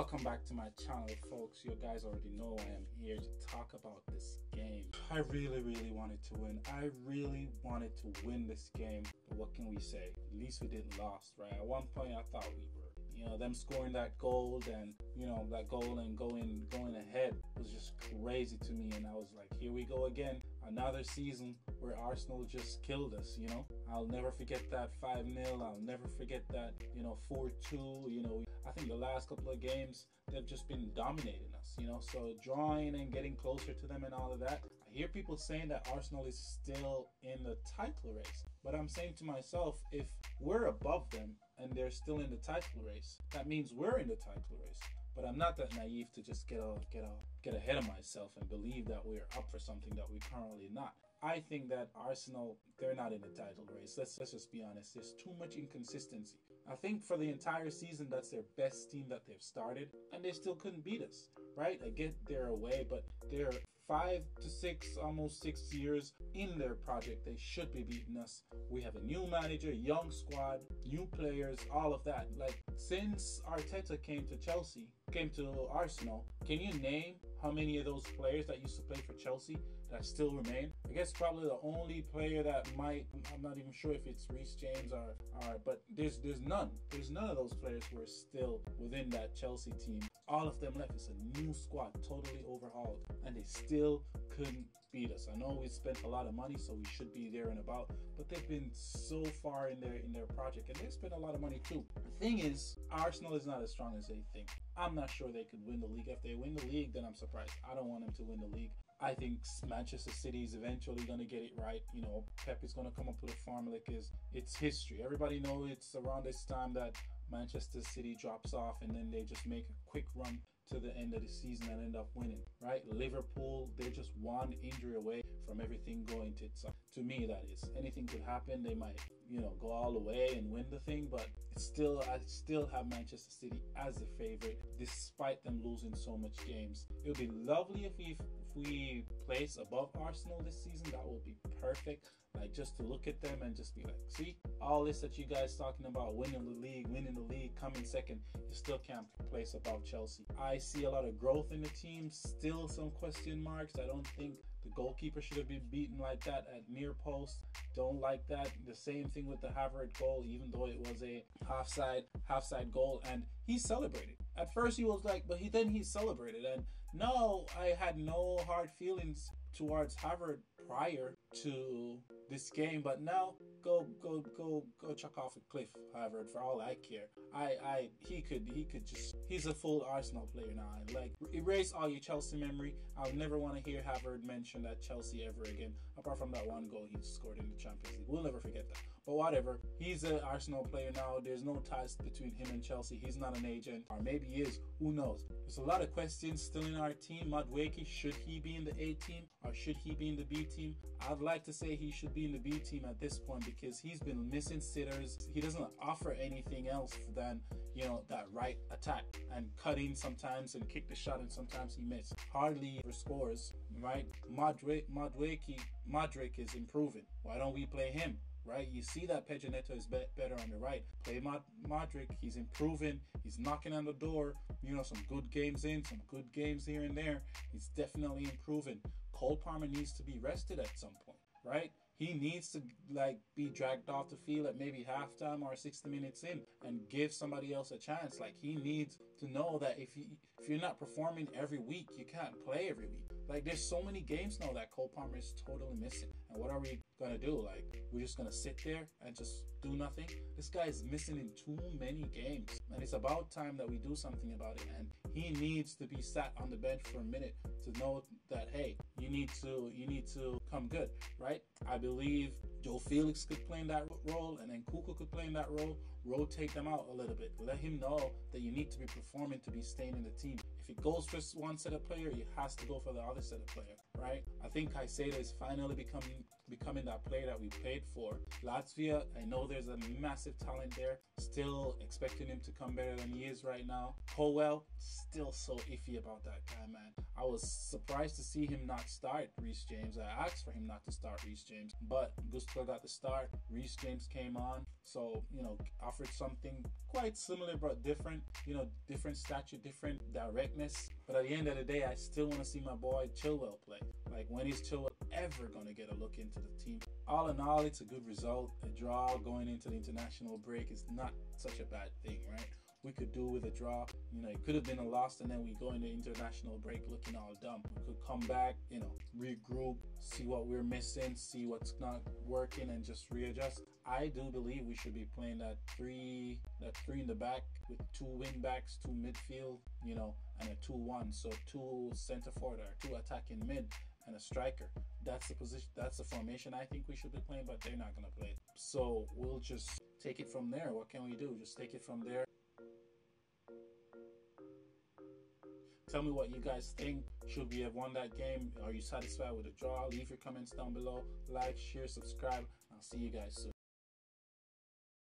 Welcome back to my channel, folks. You guys already know I am here to talk about this game. I really, really wanted to win. I really wanted to win this game. But what can we say? At least we didn't lost, right? At one point, I thought we were. You know, them scoring that goal and you know that goal and going going ahead was just crazy to me. And I was like, here we go again, another season where Arsenal just killed us. You know, I'll never forget that five 0 I'll never forget that you know four two. You know, I think the last couple of games they've just been dominating us. You know, so drawing and getting closer to them and all of that. I hear people saying that Arsenal is still in the title race, but I'm saying to myself, if we're above them and they're still in the title race, that means we're in the title race. But I'm not that naive to just get get get ahead of myself and believe that we're up for something that we're currently not. I think that Arsenal, they're not in the title race. Let's, let's just be honest. There's too much inconsistency. I think for the entire season, that's their best team that they've started, and they still couldn't beat us, right? I get they're away, but they're five to six, almost six years in their project. They should be beating us. We have a new manager, young squad, new players, all of that. Like since Arteta came to Chelsea, came to Arsenal, can you name how many of those players that used to play for Chelsea that still remain? I guess probably the only player that might I'm not even sure if it's Reece James or, or but there's there's none. There's none of those players who are still within that Chelsea team. All of them left. It's a new squad, totally overhauled, and they still couldn't beat us. I know we spent a lot of money, so we should be there and about, but they've been so far in their in their project, and they've spent a lot of money too. The thing is, Arsenal is not as strong as they think. I'm not sure they could win the league. If they win the league, then I'm surprised. I don't want them to win the league. I think Manchester City is eventually going to get it right. You know, Pep is going to come up with a formula because it's history. Everybody knows it's around this time that Manchester City drops off and then they just make a quick run to the end of the season and end up winning, right? Liverpool, they're just one injury away from everything going tits up. To me, that is. Anything could happen. They might, you know, go all the way and win the thing, but still, I still have Manchester City as the favorite, despite them losing so much games. It would be lovely if we, if we place above Arsenal this season. That will be perfect. Like just to look at them and just be like, see, all this that you guys talking about, winning the league, winning the league, coming second, you still can't place above Chelsea. I see a lot of growth in the team, still some question marks. I don't think the goalkeeper should have been beaten like that at near post. Don't like that. The same thing with the Havertz goal, even though it was a half side, half side goal, and he celebrated. At first he was like, but he then he celebrated. And no, I had no hard feelings towards Havertz prior to this game, but now go go go go chuck off a cliff, Havertz, for all I care. I I he could he could just he's a full Arsenal player now. Like erase all your Chelsea memory. I'll never want to hear Havertz mention that Chelsea ever again, apart from that one goal he scored in the Champions League. We'll never forget that. But whatever. He's an Arsenal player now. There's no ties between him and Chelsea. He's not an agent. Or maybe he is. Who knows? There's a lot of questions still in our team. Madueke, should he be in the A team or should he be in the B team? I'd like to say he should be in the B team at this point because he's been missing sitters. He doesn't offer anything else than, you know, that right attack and cutting sometimes and kick the shot and sometimes he misses. Hardly scores, right? Madueke, Mudryk is improving. Why don't we play him? Right? You see that Pedro Neto is be better on the right. Play Mod Mudryk, he's improving, he's knocking on the door. You know, some good games in, some good games here and there. He's definitely improving. Cole Palmer needs to be rested at some point, right? He needs to like be dragged off the field at maybe halftime or 60 minutes in and give somebody else a chance. Like he needs to know that if you if you're not performing every week, you can't play every week. Like there's so many games now that Cole Palmer is totally missing. And what are we gonna do? Like we're just gonna sit there and just do nothing? This guy is missing in too many games. And it's about time that we do something about it. And he needs to be sat on the bench for a minute to know that hey, you need to you need to come good, right? I believe João Felix could play in that role and then Kuka could play in that role. Rotate them out a little bit. Let him know that you need to be performing to be staying in the team. If it goes for one set of player, he has to go for the other set of player. Right? I think Caicedo is finally becoming becoming that player that we played for. Lavia, I know there's a massive talent there. Still expecting him to come better than he is right now. Colwill, still so iffy about that guy, man. I was surprised to see him not start Reece James. I asked for him not to start Reece James, but Gusto got the start. Reece James came on, so you know, offered something quite similar but different. You know, different stature, different directness. But at the end of the day, I still want to see my boy Chilwell play. Like when is Chilwell ever gonna get a look into the team? All in all, it's a good result. A draw going into the international break is not such a bad thing, right? We could do with a draw. You know, it could have been a loss, and then we go into international break looking all dumb. We could come back, you know, regroup, see what we're missing, see what's not working, and just readjust. I do believe we should be playing that three, that three in the back with two wing backs, two midfield, you know, and a two-one. So two center forward or two attacking mid and a striker. That's the position. That's the formation I think we should be playing, but they're not gonna play. So we'll just take it from there. What can we do? Just take it from there. Tell me what you guys think. Should we have won that game? Are you satisfied with the draw? Leave your comments down below. Like, share, subscribe. I'll see you guys soon.